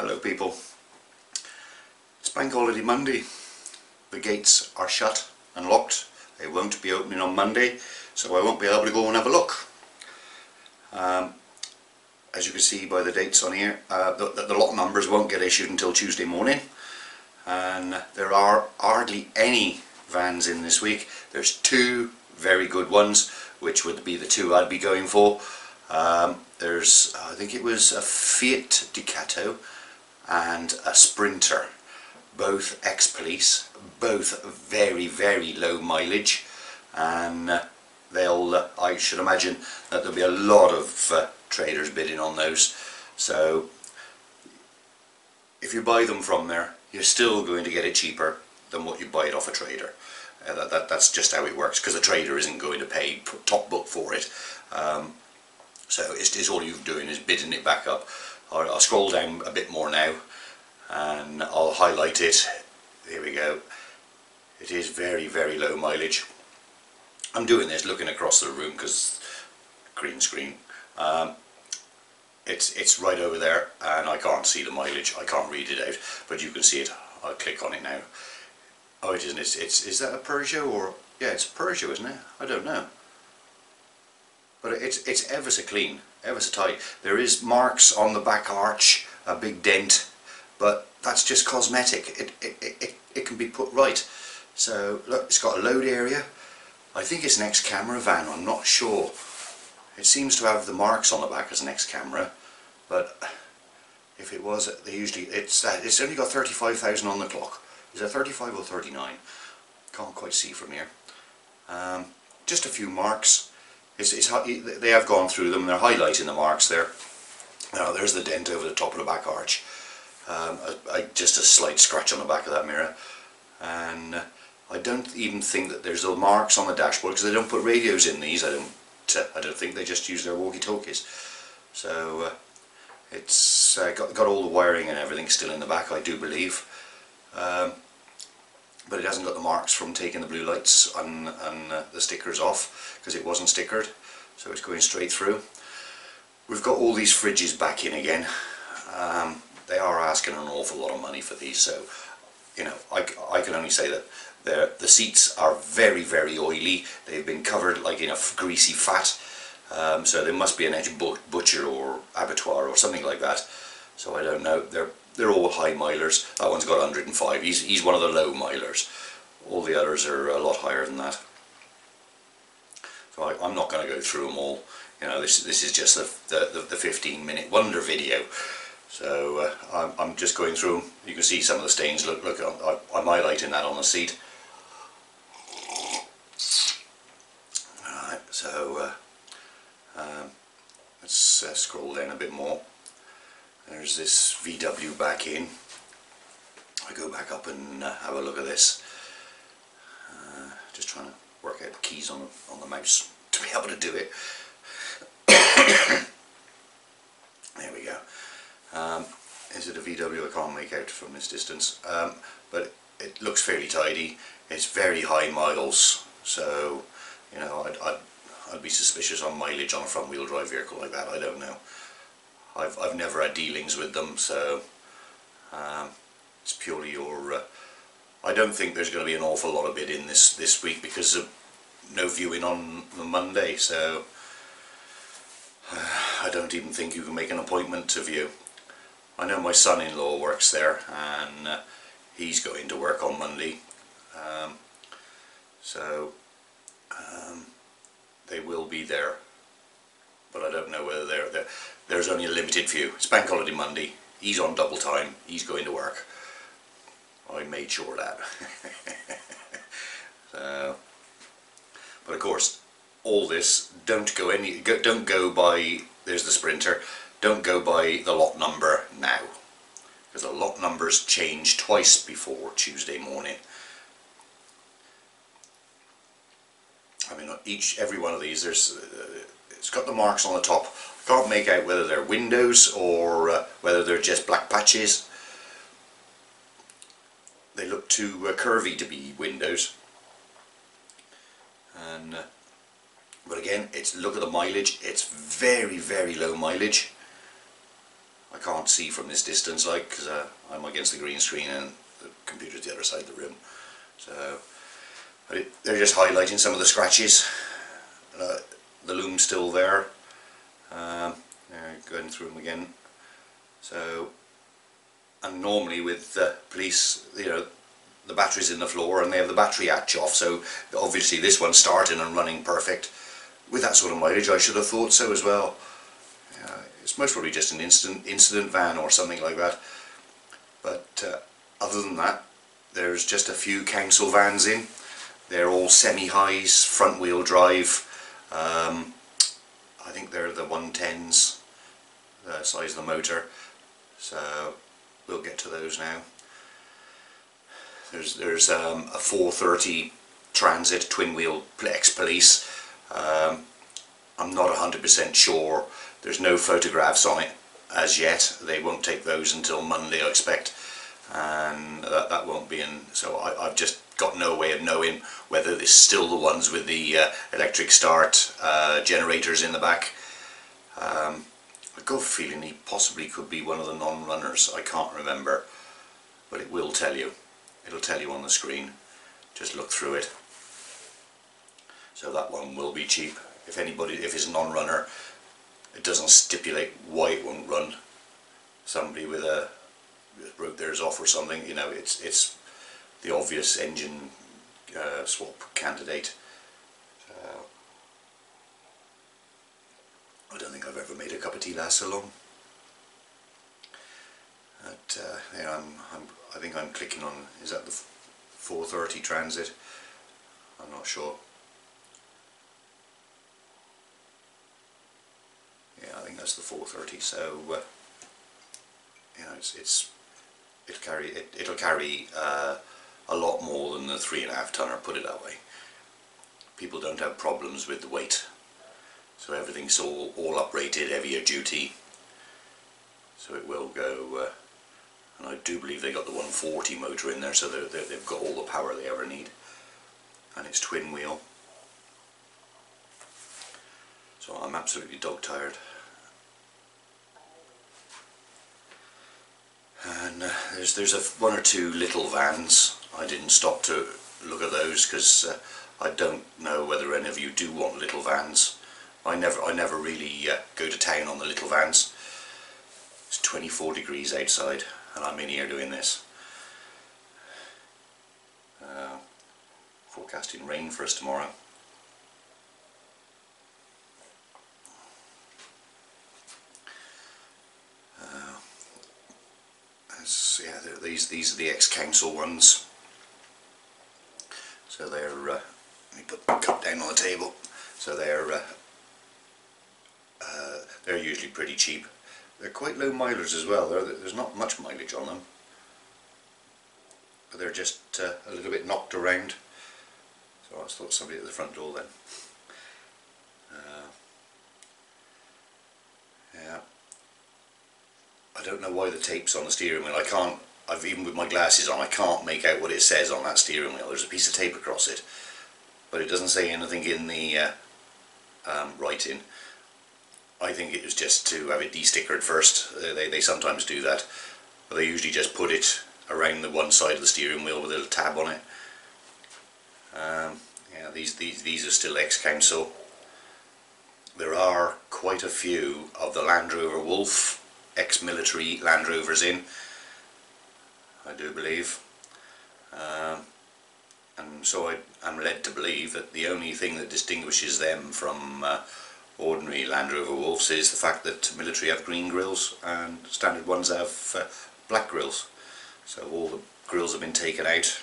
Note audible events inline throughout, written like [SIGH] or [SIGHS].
Hello people. It's Bank Holiday Monday. The gates are shut and locked. They won't be opening on Monday so I won't be able to go and have a look. Um, as you can see by the dates on here, uh, the, the, lot numbers won't get issued until Tuesday morning and there are hardly any vans in this week. There's two very good ones which would be the two I'd be going for. Um, there's, I think it was a Fiat Ducato and a Sprinter, both ex-police, both very, very low mileage, and uh, they'll, uh, I should imagine that there'll be a lot of uh, traders bidding on those. So, if you buy them from there, you're still going to get it cheaper than what you buy it off a trader. Uh, that, that, that's just how it works because the trader isn't going to pay top book for it. Um, so it's, it's all you're doing is bidding it back up. I'll, I'll scroll down a bit more now and I'll highlight it. There we go. It is very, very low mileage. I'm doing this looking across the room because green screen. Um, it's it's right over there and I can't see the mileage. I can't read it out, but you can see it. I'll click on it now. Oh, it isn't. It's, it's is that a Peugeot or yeah, it's a Peugeot, isn't it? I don't know. But it's it's ever so clean, ever so tight. There is marks on the back arch, a big dent, but that's just cosmetic. It it it, it can be put right. So look, it's got a load area. I think it's an ex-camera van. I'm not sure. It seems to have the marks on the back as an ex-camera, but if it was, they usually it's uh, it's only got 35,000 on the clock. Is it 35 or 39? Can't quite see from here. Um, just a few marks. It's, it's, they have gone through them. They're highlighting the marks there. Now there's the dent over the top of the back arch. Um, I, I, just a slight scratch on the back of that mirror, and uh, I don't even think that there's the marks on the dashboard because they don't put radios in these. I don't. Uh, I don't think they just use their walkie-talkies. So uh, it's uh, got got all the wiring and everything still in the back. I do believe. Um, hasn't got the marks from taking the blue lights and, and uh, the stickers off because it wasn't stickered. So it's going straight through. We've got all these fridges back in again. Um, they are asking an awful lot of money for these so you know I, I can only say that the seats are very very oily. They've been covered like in a greasy fat. Um, so there must be an edge butcher or abattoir or something like that. So I don't know. They're they're all high milers. That one's got 105. He's, he's one of the low milers. All the others are a lot higher than that. So I, am not going to go through them all. You know, this this is just the, the, the 15 minute wonder video. So uh, I'm, I'm just going through them. You can see some of the stains. Look, look, I, I'm highlighting that on the seat. Alright, so uh, um, let's uh, scroll down a bit more. There's this VW back in. I go back up and uh, have a look at this. Uh, just trying to work out the keys on on the mouse [LAUGHS] to be able to do it. [COUGHS] there we go. Um, is it a VW? I can't make out from this distance. Um, but it looks fairly tidy. It's very high miles. So, you know, I'd, I'd, I'd be suspicious on mileage on a front wheel drive vehicle like that. I don't know. I've, I've never had dealings with them so um, it's purely your uh, I don't think there's going to be an awful lot of bidding this this week because of no viewing on the Monday so uh, [SIGHS] I don't even think you can make an appointment to view. I know my son-in-law works there and uh, he's going to work on Monday um, so um, they will be there but I don't know whether they're there. There's only a limited few. It's Bank Holiday Monday. He's on double time. He's going to work. I made sure that. [LAUGHS] so, but of course, all this don't go any don't go by. There's the Sprinter. Don't go by the lot number now, because the lot numbers change twice before Tuesday morning. I mean, each every one of these there's. Uh, it's got the marks on the top. I can't make out whether they're windows or uh, whether they're just black patches. They look too uh, curvy to be windows. And uh, but again, it's look at the mileage. It's very very low mileage. I can't see from this distance like because uh, I'm against the green screen and the computer's the other side of the room so it, they're just highlighting some of the scratches still there. Um, going through them again. So and normally with uh, police you know the battery's in the floor and they have the battery hatch off. So obviously this one's starting and running perfect. With that sort of mileage I should have thought so as well. Uh, it's most probably just an instant incident van or something like that. But uh, other than that there's just a few council vans in. They're all semi-highs front wheel drive um, I think they're the 110s the size of the motor. So we'll get to those now. There's there's um, a 430 Transit twin wheel ex police. Um, I'm not 100% sure. There's no photographs on it as yet. They won't take those until Monday I expect and that, that won't be in so I, have just got no way of knowing whether it's still the ones with the uh, electric start uh, generators in the back. Um, I got a feeling he possibly could be one of the non-runners. I can't remember but it will tell you. It'll tell you on the screen. Just look through it. So that one will be cheap. If anybody if it's non-runner it doesn't stipulate why it won't run. Somebody with a broke theirs off or something you know it's it's the obvious engine uh, swap candidate. So, I don't think I've ever made a cup of tea last so long. But uh, yeah, I'm, I'm, I think I'm clicking on is that the 430 transit? I'm not sure. Yeah I think that's the 430 so uh, you know it's, it's it'll carry it, it'll carry uh, a lot more than the three and a half tonner put it that way. People don't have problems with the weight. So everything's all, all uprated heavier duty. So it will go uh, and I do believe they got the 140 motor in there so they're, they're, they've got all the power they ever need. And it's twin wheel. So I'm absolutely dog tired. And uh, there's there's a one or two little vans I didn't stop to look at those because uh, I don't know whether any of you do want little vans. I never I never really uh, go to town on the little vans. It's 24 degrees outside and I'm in here doing this. Uh, forecasting rain for us tomorrow. Yeah, these these are the ex-council ones. So they're uh, let me put the cup down on the table. So they're uh, uh, they're usually pretty cheap. They're quite low mileage as well. They're, there's not much mileage on them, but they're just uh, a little bit knocked around. So I thought somebody at the front door then. Uh, yeah. I don't know why the tape's on the steering wheel. I can't, I've even with my glasses on, I can't make out what it says on that steering wheel. There's a piece of tape across it, but it doesn't say anything in the uh, um, writing. I think it was just to have it de-stickered first. Uh, they, they sometimes do that, but they usually just put it around the one side of the steering wheel with a little tab on it. Um, yeah, these, these, these are still ex-council. There are quite a few of the Land Rover Wolf ex-military Land Rovers in I do believe. Um, and so I am led to believe that the only thing that distinguishes them from uh, ordinary Land Rover Wolves is the fact that military have green grills and standard ones have uh, black grills. So all the grills have been taken out.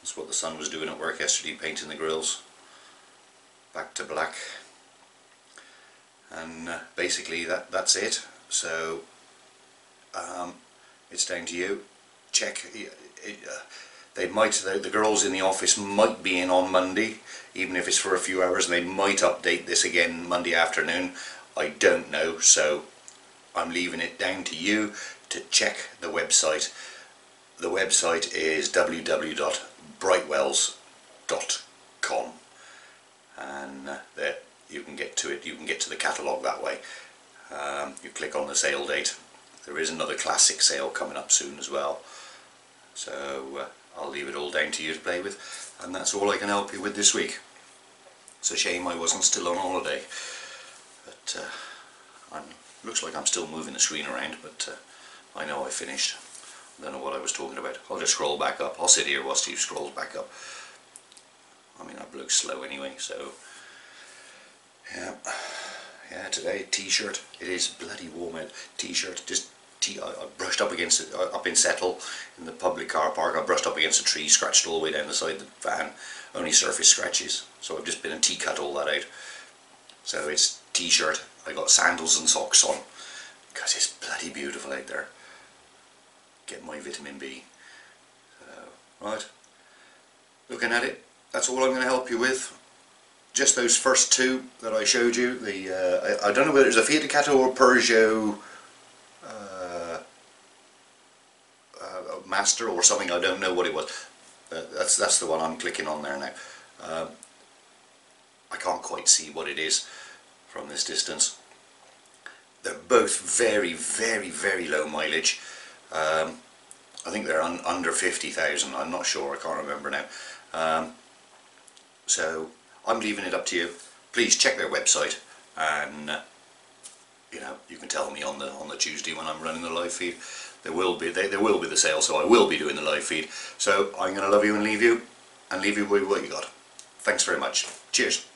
That's what the son was doing at work yesterday painting the grills back to black. And uh, basically that that's it. So um, it's down to you check they might the, the girls in the office might be in on Monday even if it's for a few hours and they might update this again Monday afternoon. I don't know so I'm leaving it down to you to check the website. The website is www.brightwells.com and uh, there you can get to it you can get to the catalogue that way. Um, you click on the sale date there is another classic sale coming up soon as well. So uh, I'll leave it all down to you to play with and that's all I can help you with this week. It's a shame I wasn't still on holiday but uh, looks like I'm still moving the screen around but uh, I know I finished. I don't know what I was talking about. I'll just scroll back up. I'll sit here while Steve scrolls back up. I mean that bloke's slow anyway so yeah. Yeah today t-shirt. It is bloody warm out. T-shirt just I, brushed up against it uh, up in Settle in the public car park. I brushed up against a tree scratched all the way down the side of the van. Only surface scratches. So I've just been and T-Cut all that out. So it's t-shirt. I got sandals and socks on. Because it's bloody beautiful out there. Get my vitamin B. So, right. Looking at it that's all I'm going to help you with. Just those first two that I showed you. The uh, I, I, don't know whether it was a Fiat Ducato or Peugeot uh, uh, Master or something. I don't know what it was. Uh, that's that's the one I'm clicking on there now. Um, I can't quite see what it is from this distance. They're both very, very, very low mileage. Um, I think they're un under 50,000. I'm not sure. I can't remember now. Um, so I'm leaving it up to you. Please check their website and uh, you know you can tell me on the on the Tuesday when I'm running the live feed. There will be there, there will be the sale, so I will be doing the live feed. So I'm going to love you and leave you and leave you with what you got. Thanks very much. Cheers.